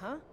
Huh?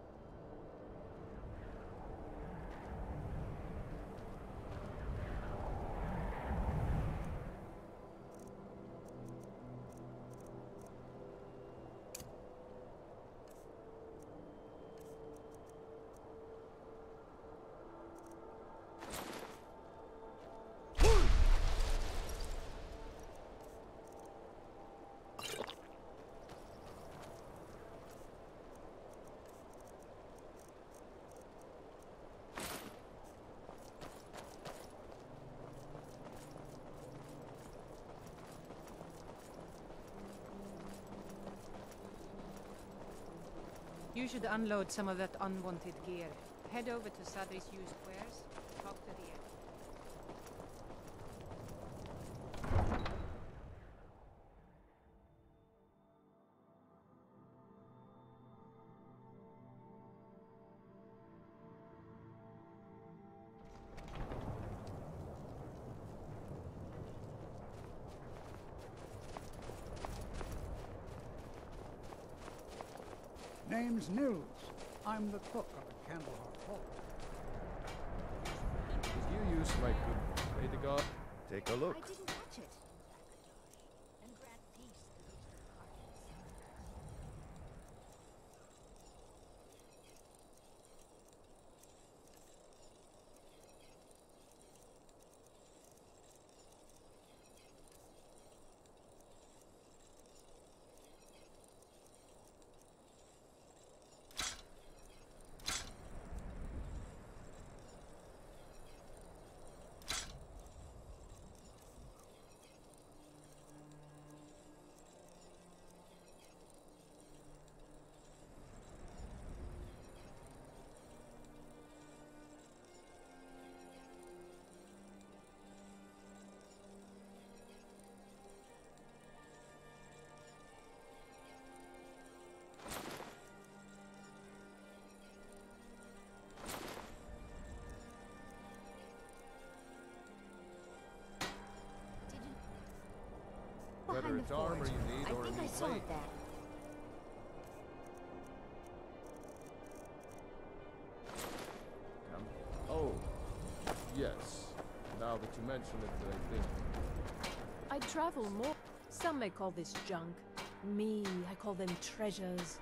You should unload some of that unwanted gear. Head over to Sadri's used wares. Talk to the Name's Nils. I'm the cook up at Candlehearth Hall. Did you use my good trade god? Take a look. It's the armor forge. you need I think I saw it. Come. Oh, yes. Now that you mention it, I think. I travel more. Some may call this junk. Me, I call them treasures.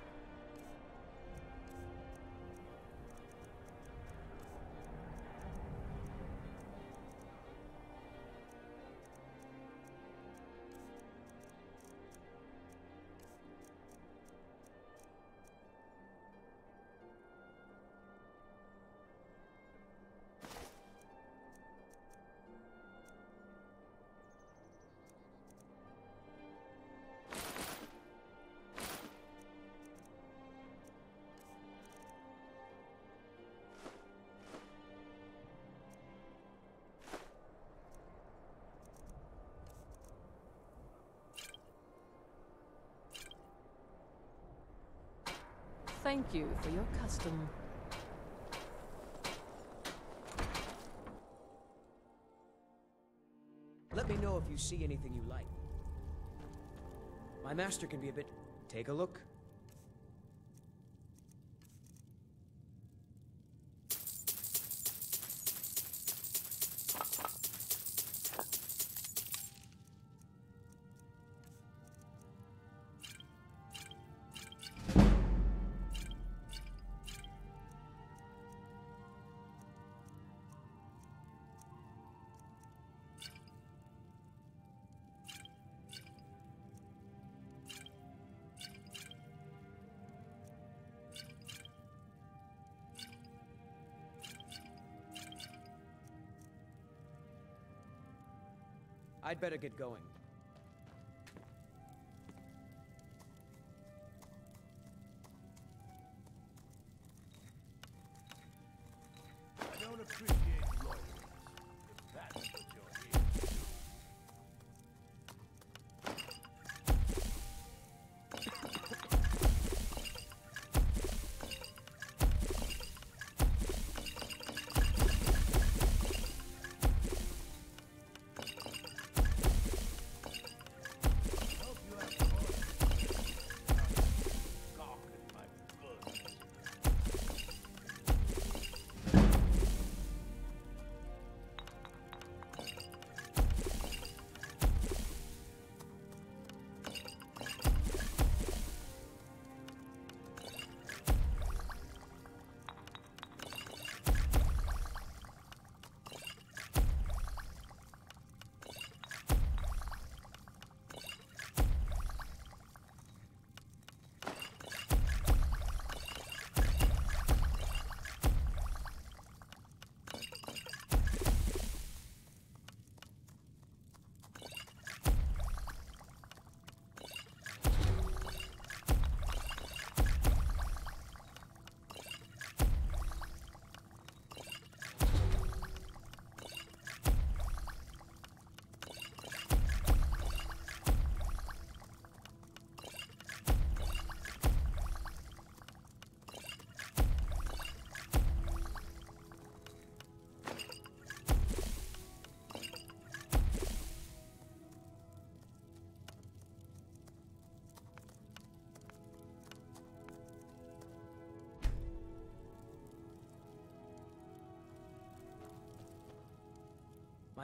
Thank you for your custom. Let me know if you see anything you like. My master can be a bit... Take a look. I'd better get going.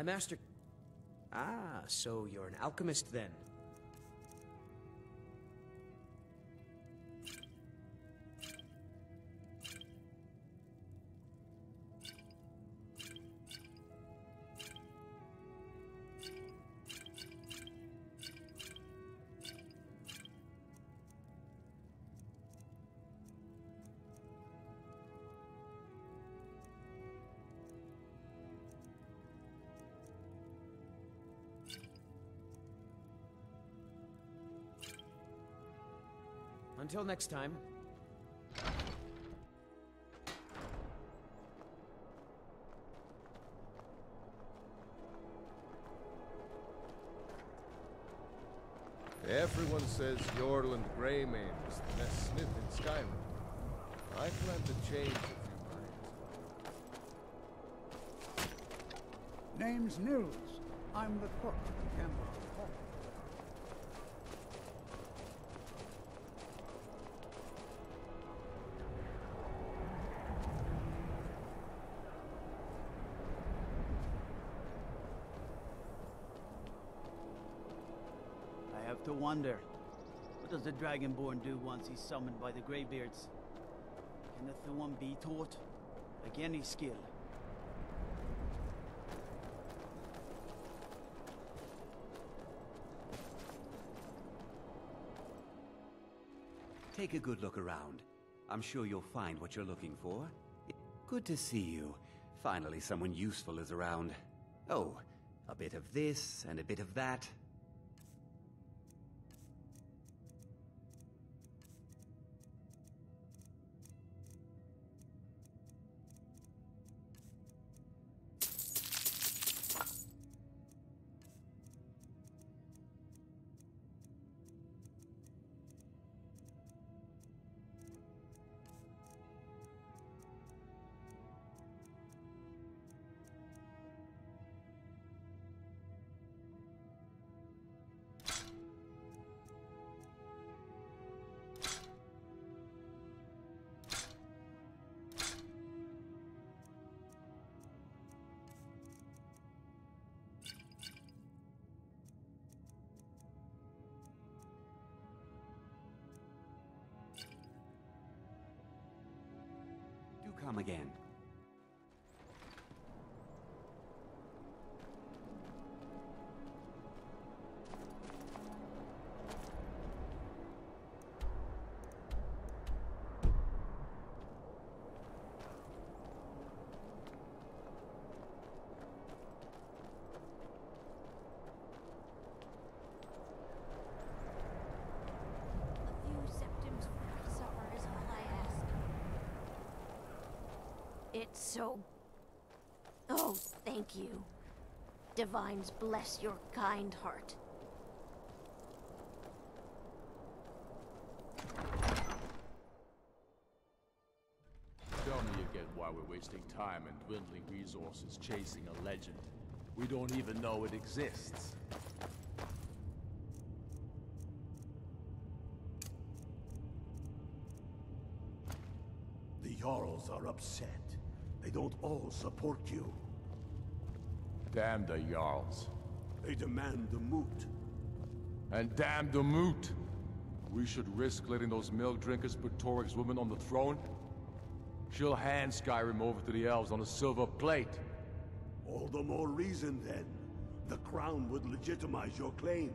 My master... Ah, so you're an alchemist then. Until next time. Everyone says Eorlund Gray-Mane was the best smith in Skyrim. I plan to change a few minds. Name's Nils. I'm the cook at the Candlehearth Hall. I have to wonder. What does the Dragonborn do once he's summoned by the Greybeards? Can the Thu'um be taught? Like any skill? Take a good look around. I'm sure you'll find what you're looking for. Good to see you. Finally, someone useful is around. Oh, a bit of this and a bit of that. Come again. So. Oh, thank you. Divines bless your kind heart. Tell me again why we're wasting time and dwindling resources chasing a legend. We don't even know it exists. The Jarls are upset. They don't all support you. Damn the Jarls. They demand the moot. And damn the moot! We should risk letting those milk drinkers put Torygg's woman on the throne? She'll hand Skyrim over to the elves on a silver plate. All the more reason, then. The crown would legitimize your claim.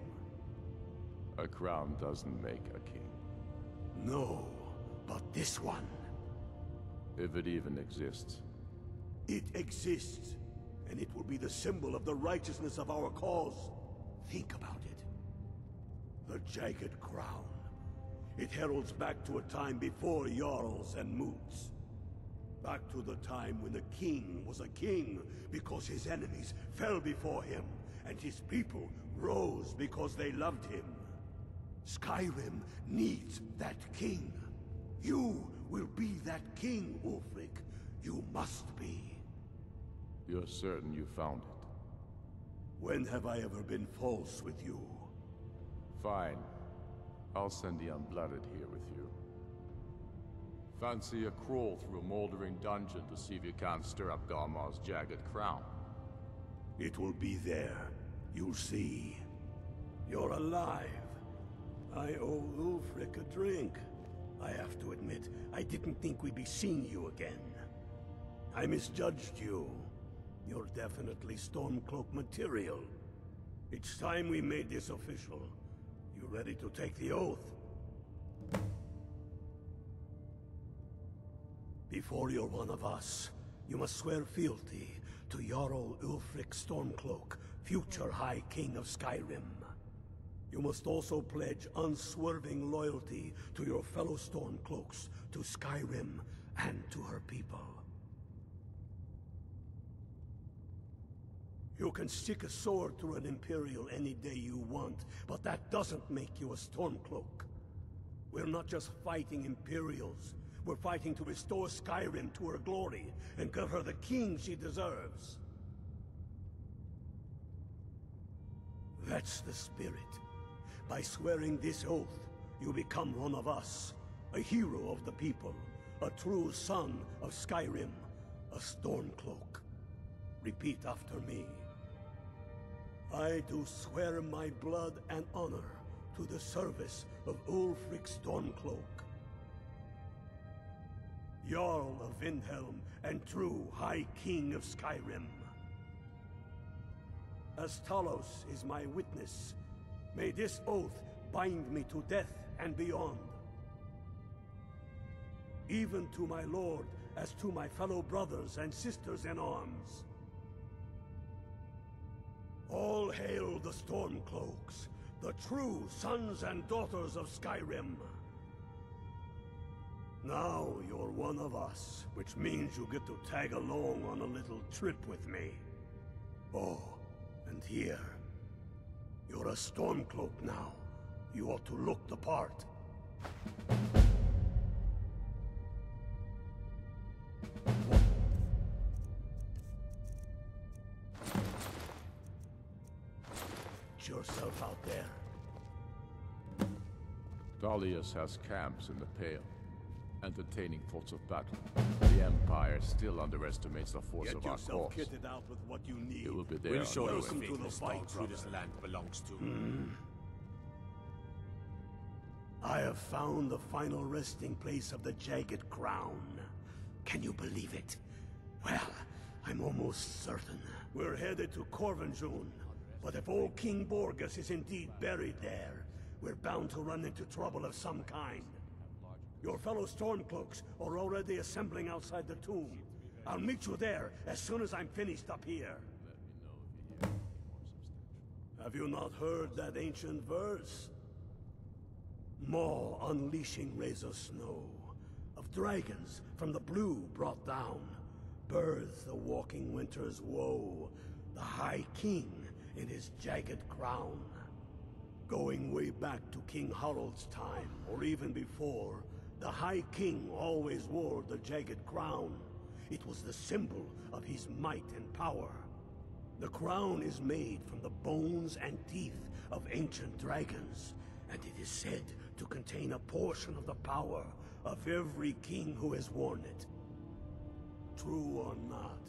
A crown doesn't make a king. No, but this one. If it even exists. It exists, and it will be the symbol of the righteousness of our cause. Think about it. The Jagged Crown. It heralds back to a time before Jarls and Moots. Back to the time when the king was a king because his enemies fell before him, and his people rose because they loved him. Skyrim needs that king. You will be that king, Ulfric. You must be. You're certain you found it? When have I ever been false with you? Fine. I'll send the Unblooded here with you. Fancy a crawl through a moldering dungeon to see if you can't stir up Galmar's jagged crown. It will be there. You'll see. You're alive. I owe Ulfric a drink. I have to admit, I didn't think we'd be seeing you again. I misjudged you. You're definitely Stormcloak material. It's time we made this official. You ready to take the oath? Before you're one of us, you must swear fealty to Jarl Ulfric Stormcloak, future High King of Skyrim. You must also pledge unswerving loyalty to your fellow Stormcloaks, to Skyrim, and to her people. You can stick a sword through an Imperial any day you want, but that doesn't make you a Stormcloak. We're not just fighting Imperials. We're fighting to restore Skyrim to her glory and give her the king she deserves. That's the spirit. By swearing this oath, you become one of us, a hero of the people, a true son of Skyrim, a Stormcloak. Repeat after me. I do swear my blood and honor to the service of Ulfric Stormcloak. Jarl of Windhelm and true High King of Skyrim. As Talos is my witness, may this oath bind me to death and beyond. Even to my lord, as to my fellow brothers and sisters in arms. All hail the Stormcloaks, the true sons and daughters of Skyrim. Now you're one of us, which means you get to tag along on a little trip with me. Oh, and here. You're a Stormcloak now. You ought to look the part. Dalius has camps in the Pale, entertaining thoughts of battle. The Empire still underestimates the force Get of our yourself cause. kitted out with what you need. It will be there We'll show the you way. To the fight, dogs who this land belongs to. Hmm. I have found the final resting place of the Jagged Crown. Can you believe it? Well, I'm almost certain. We're headed to Korvanjund. But if old King Borgas is indeed buried there, we're bound to run into trouble of some kind. Your fellow Stormcloaks are already assembling outside the tomb. I'll meet you there as soon as I'm finished up here. Have you not heard that ancient verse? Maw unleashing razor snow, of dragons from the blue brought down, birth the walking winter's woe, the High King in his jagged crown. Going way back to King Harald's time, or even before, the High King always wore the jagged crown. It was the symbol of his might and power. The crown is made from the bones and teeth of ancient dragons, and it is said to contain a portion of the power of every king who has worn it. True or not,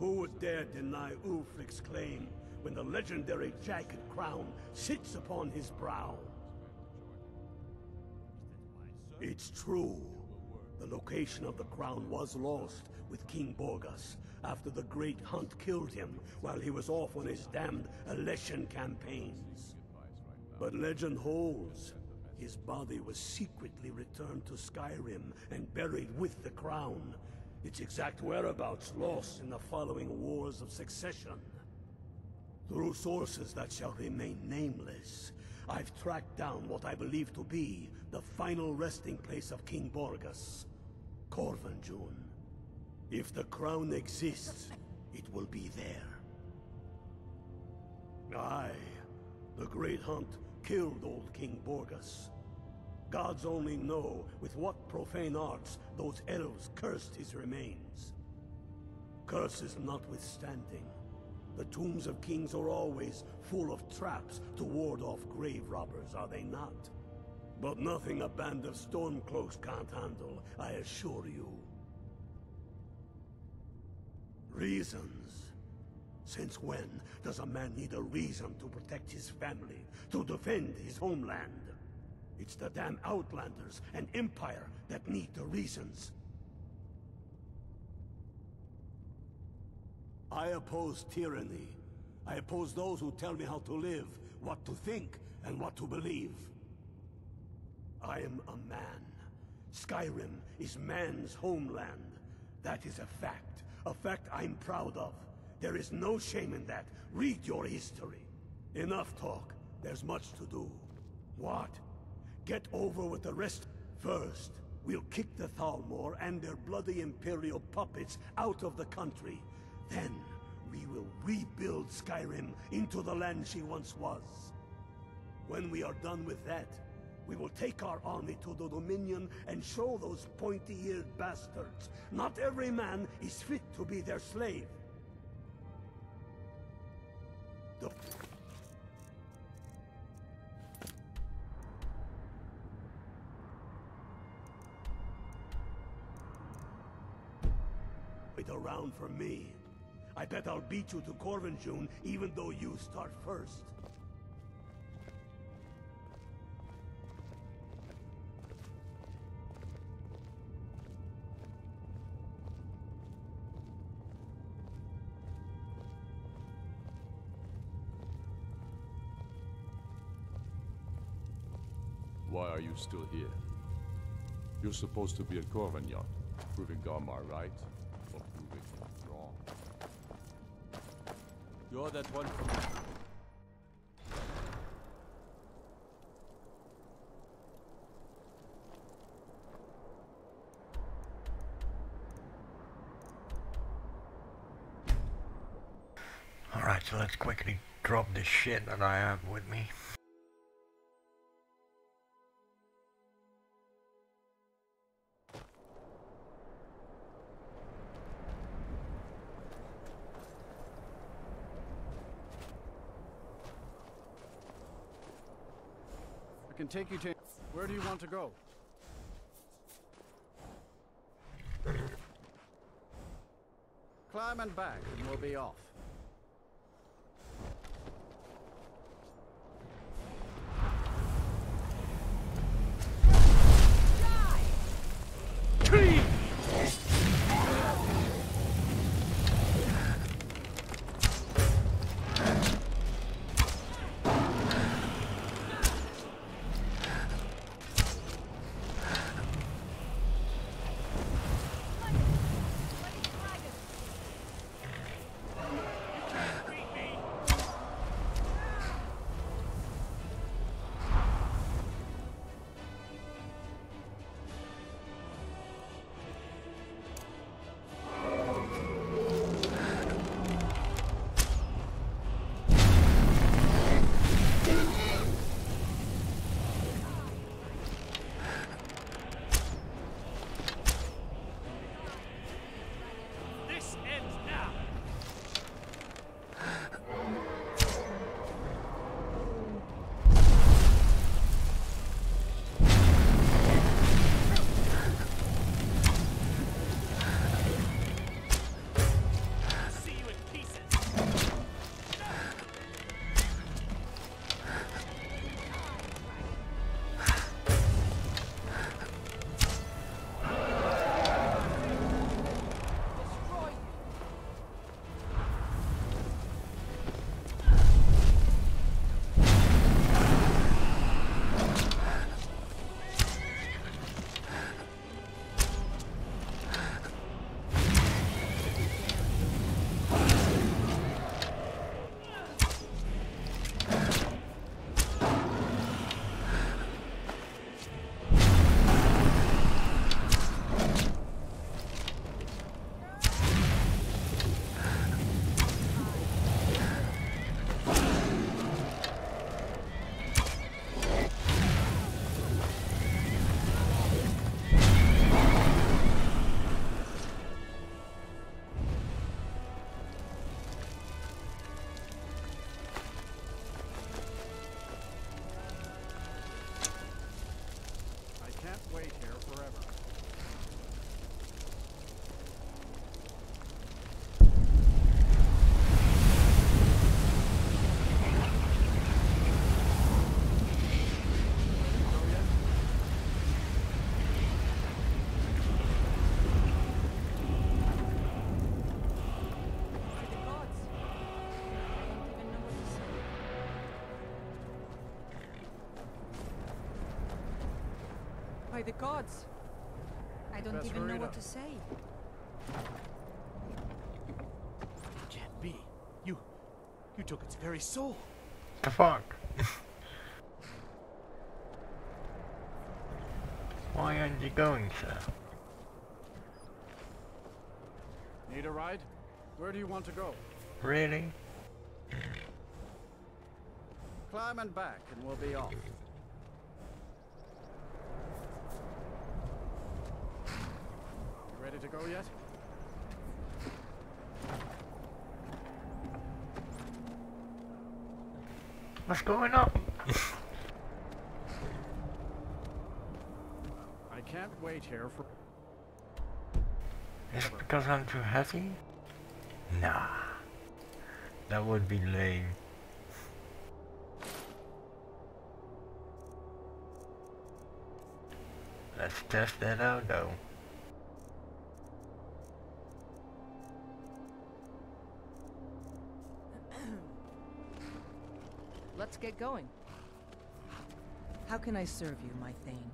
who would dare deny Ulfric's claim when the legendary jagged crown sits upon his brow? It's true. The location of the crown was lost with King Borgas after the Great Hunt killed him while he was off on his damned Alessian campaigns. But legend holds, his body was secretly returned to Skyrim and buried with the crown. Its exact whereabouts lost in the following Wars of Succession. Through sources that shall remain nameless, I've tracked down what I believe to be the final resting place of King Borgas, Korvanjund. If the crown exists, it will be there. Aye, the Great Hunt killed old King Borgas. Gods only know with what profane arts those elves cursed his remains. Curses notwithstanding, the tombs of kings are always full of traps to ward off grave robbers, are they not? But nothing a band of Stormcloaks can't handle, I assure you. Reasons. Since when does a man need a reason to protect his family, to defend his homeland? It's the damn Outlanders and Empire that need the reasons. I oppose tyranny. I oppose those who tell me how to live, what to think, and what to believe. I am a man. Skyrim is man's homeland. That is a fact. A fact I'm proud of. There is no shame in that. Read your history. Enough talk. There's much to do. What? Get over with the rest first. We'll kick the Thalmor and their bloody Imperial puppets out of the country. Then, we will rebuild Skyrim into the land she once was. When we are done with that, we will take our army to the Dominion and show those pointy-eared bastards. Not every man is fit to be their slave. The... Wait around for me. I bet I'll beat you to Korvanjund, even though you start first. Why are you still here? You're supposed to be at Korvanjund, proving Galmar right, You're that one from... Alright, so let's quickly drop this shit that I have with me. Can take you to... Where do you want to go? Climb and back, and we'll be off. By the gods. I don't Best even know what to say. Can't be. You. You took its very soul. The fuck? Why aren't you going, sir? Need a ride? Where do you want to go? Really? Climb and back, and we'll be off. You ready to go yet? What's going on? I can't wait here for. Is it because I'm too heavy? Nah. That would be lame. Let's test that out though. Let's get going. How can I serve you, my Thane?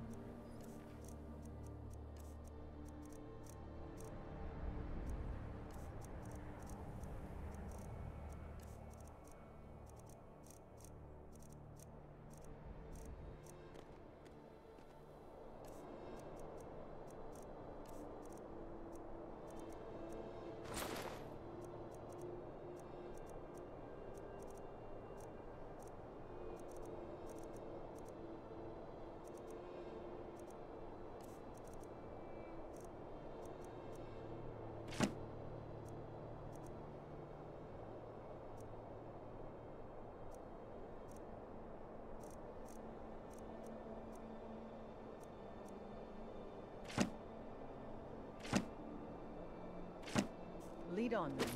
Lead on, then.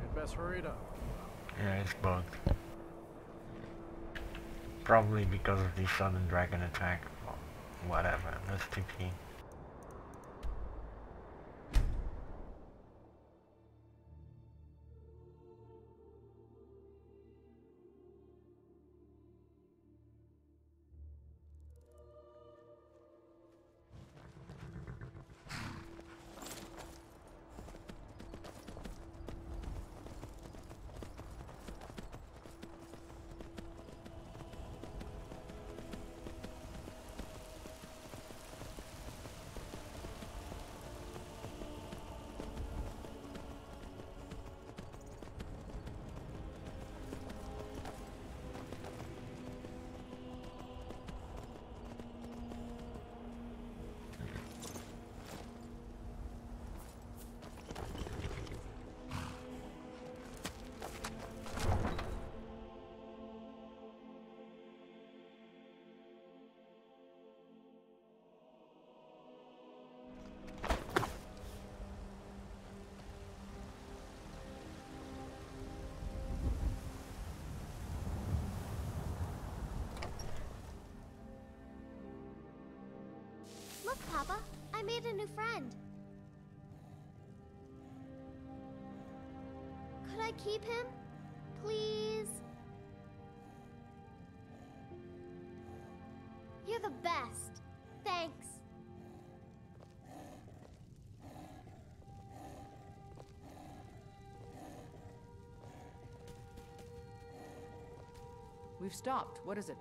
You'd best hurry it up. Yeah, it's bugged. Probably because of the sudden dragon attack. Whatever, that's TP. Look, Papa, I made a new friend. Could I keep him? Please? You're the best. Thanks. We've stopped. What is it?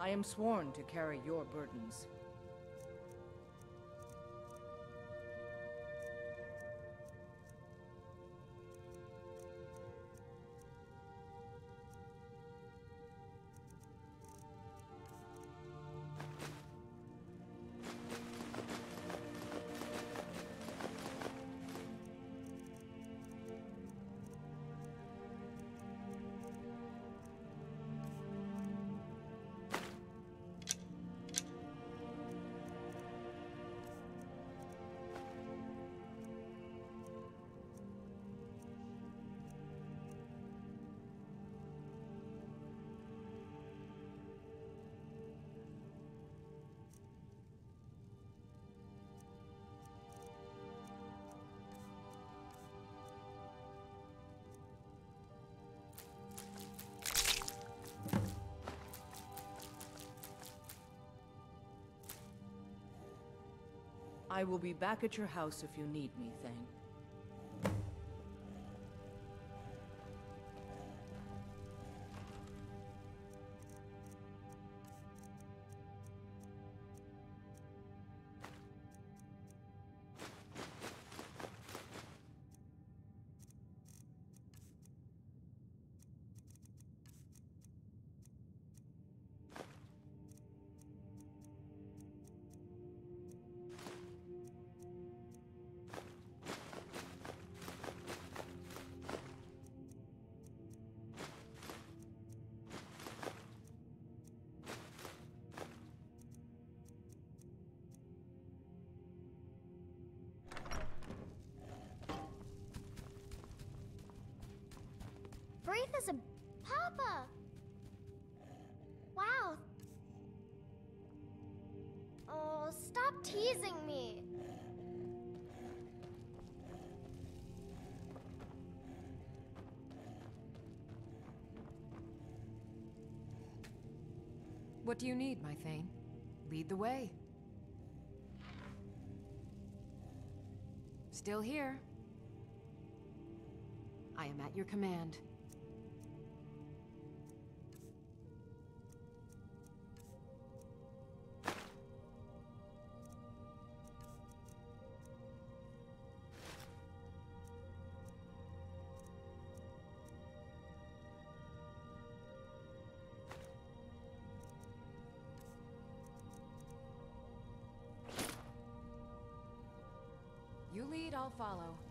I am sworn to carry your burdens. I will be back at your house if you need me, Thane. What do you need, my Thane? Lead the way. Still here. I am at your command. I'll follow.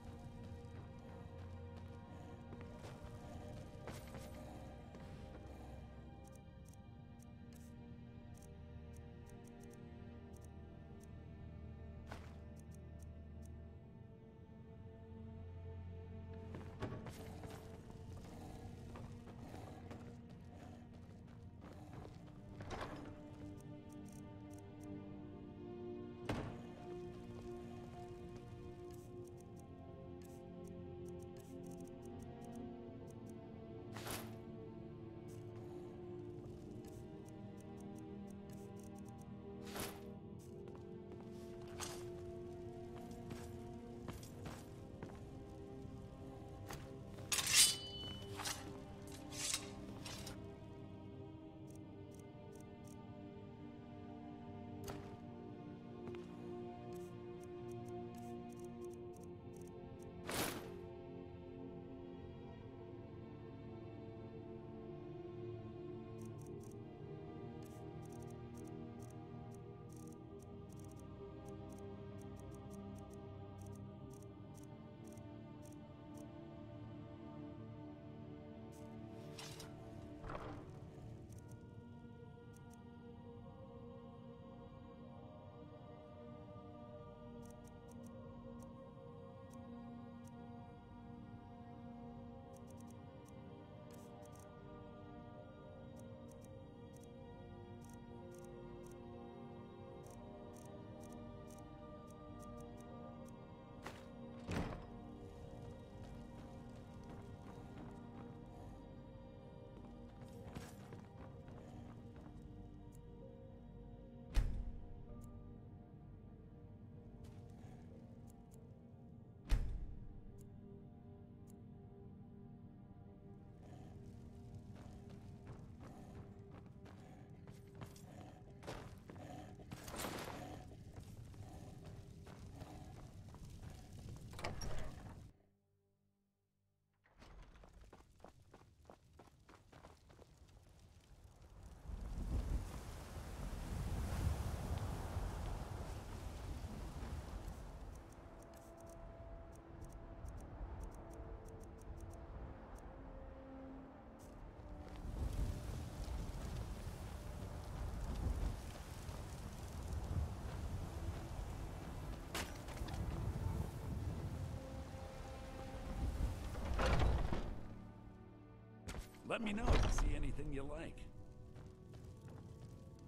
Let me know if you see anything you like.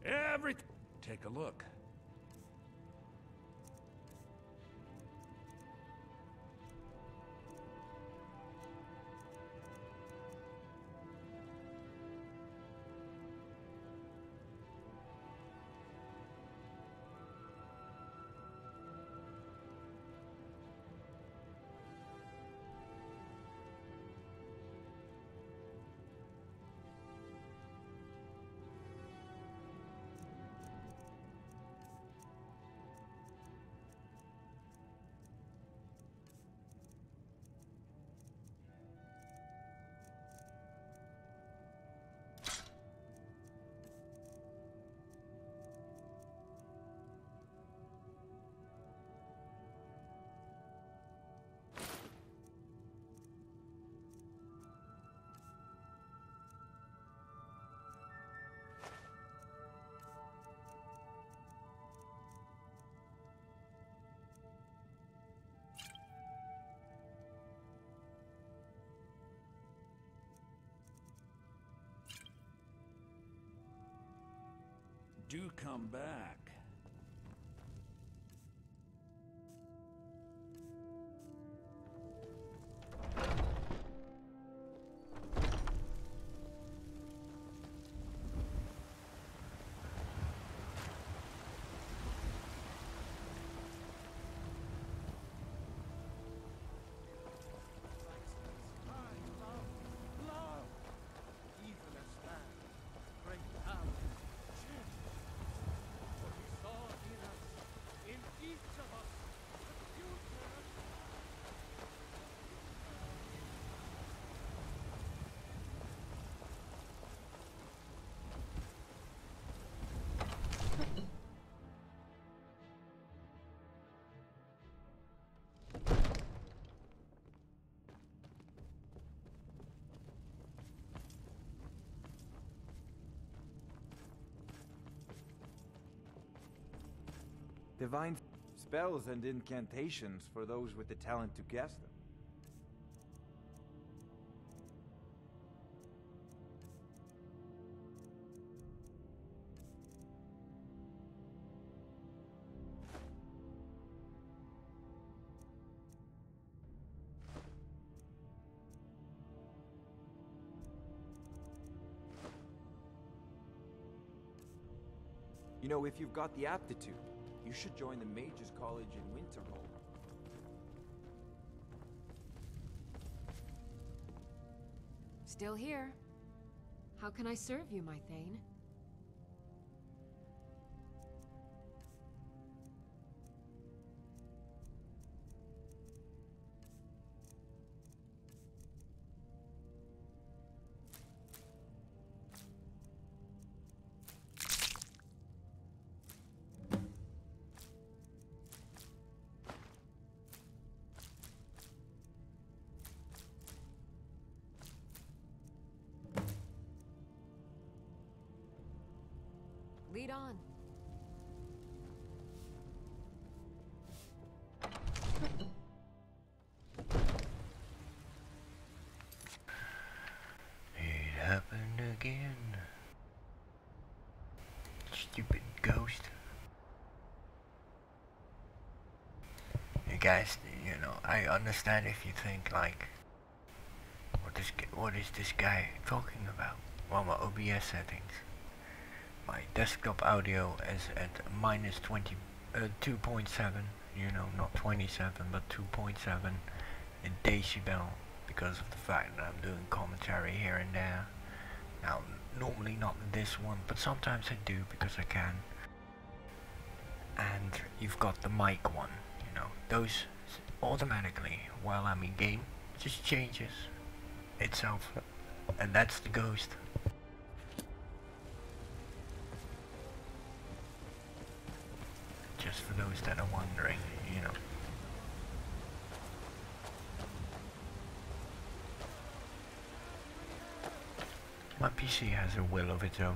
Everything. Take a look. Do come back. Divine spells and incantations for those with the talent to guess them. You know, if you've got the aptitude, you should join the Mages College in Winterhold. Still here. How can I serve you, my Thane? On. It happened again. Stupid ghost. You guys, you know, I understand if you think like, what is what is this guy talking about? Well, my OBS settings. My desktop audio is at minus 20, uh, 2.7. You know, not 27, but 2.7 in decibel because of the fact that I'm doing commentary here and there. Now, normally not this one, but sometimes I do because I can. And you've got the mic one, you know, those automatically while I'm in game just changes itself, and that's the ghost. My PC has a will of its own.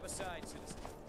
other side, citizen.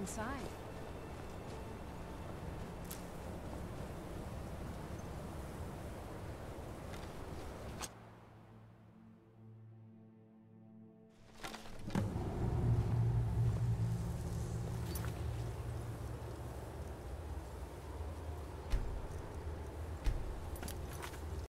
inside.